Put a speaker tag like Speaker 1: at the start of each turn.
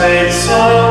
Speaker 1: Say so